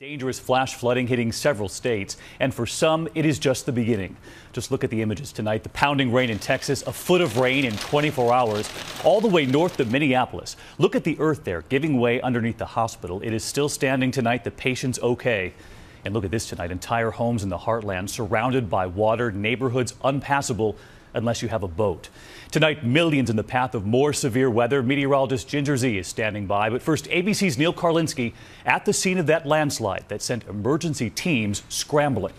Dangerous flash flooding hitting several states, and for some, it is just the beginning. Just look at the images tonight. The pounding rain in Texas, a foot of rain in 24 hours, all the way north to Minneapolis. Look at the earth there, giving way underneath the hospital. It is still standing tonight. The patient's okay. And look at this tonight entire homes in the heartland surrounded by water, neighborhoods unpassable unless you have a boat. Tonight, millions in the path of more severe weather. Meteorologist Ginger Zee is standing by. But first, ABC's Neil Karlinsky at the scene of that landslide that sent emergency teams scrambling.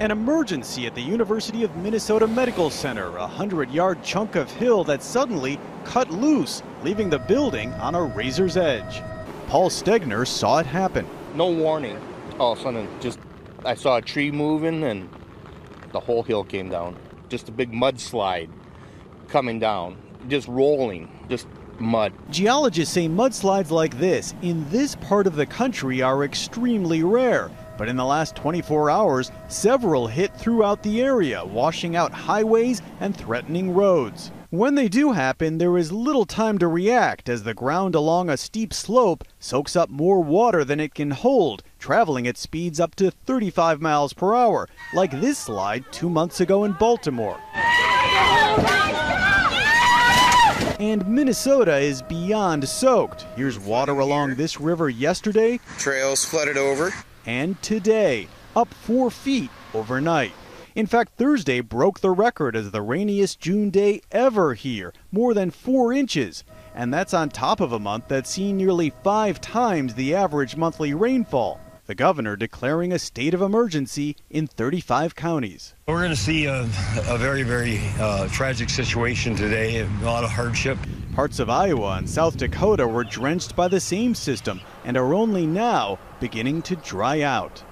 An emergency at the University of Minnesota Medical Center, a 100 yard chunk of hill that suddenly cut loose, leaving the building on a razor's edge. Paul Stegner saw it happen. No warning. All of a sudden, just I saw a tree moving and the whole hill came down. Just a big mudslide coming down, just rolling, just mud. Geologists say mudslides like this in this part of the country are extremely rare. But in the last 24 hours, several hit throughout the area, washing out highways and threatening roads. When they do happen, there is little time to react as the ground along a steep slope soaks up more water than it can hold, traveling at speeds up to 35 miles per hour, like this slide two months ago in Baltimore. And Minnesota is beyond soaked. Here's water along this river yesterday. Trails flooded over. And today, up four feet overnight. In fact, Thursday broke the record as the rainiest June day ever here, more than four inches. And that's on top of a month that's seen nearly five times the average monthly rainfall. The governor declaring a state of emergency in 35 counties. We're going to see a, a very, very uh, tragic situation today, a lot of hardship. Parts of Iowa and South Dakota were drenched by the same system and are only now beginning to dry out.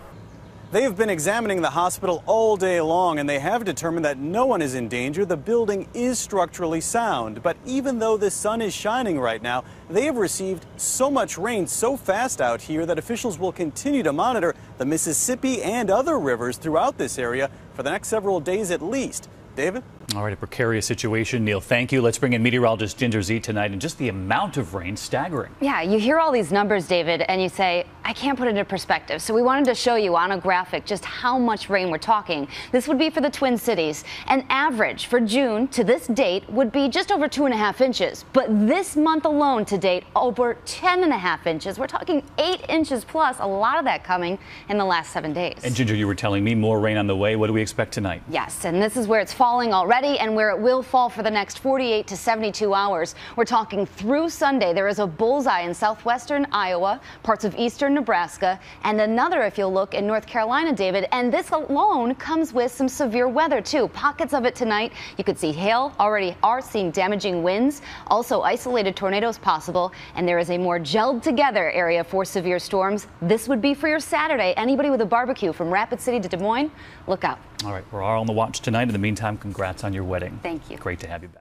They have been examining the hospital all day long and they have determined that no one is in danger. The building is structurally sound. But even though the sun is shining right now, they have received so much rain so fast out here that officials will continue to monitor the Mississippi and other rivers throughout this area for the next several days at least. David? All right, a precarious situation. Neil, thank you. Let's bring in meteorologist Ginger Zee tonight. And just the amount of rain, staggering. Yeah, you hear all these numbers, David, and you say, I can't put it into perspective. So we wanted to show you on a graphic just how much rain we're talking. This would be for the Twin Cities. An average for June to this date would be just over two and a half inches. But this month alone to date, over 10 and a half inches. We're talking eight inches plus, a lot of that coming in the last seven days. And Ginger, you were telling me more rain on the way. What do we expect tonight? Yes, and this is where it's falling already and where it will fall for the next 48 to 72 hours. We're talking through Sunday. There is a bullseye in southwestern Iowa, parts of eastern Nebraska, and another, if you'll look, in North Carolina, David. And this alone comes with some severe weather, too. Pockets of it tonight. You could see hail, already are seeing damaging winds, also isolated tornadoes possible, and there is a more gelled together area for severe storms. This would be for your Saturday. Anybody with a barbecue from Rapid City to Des Moines, look out. All right, we're all on the watch tonight. In the meantime, congrats on your wedding. Thank you. Great to have you back.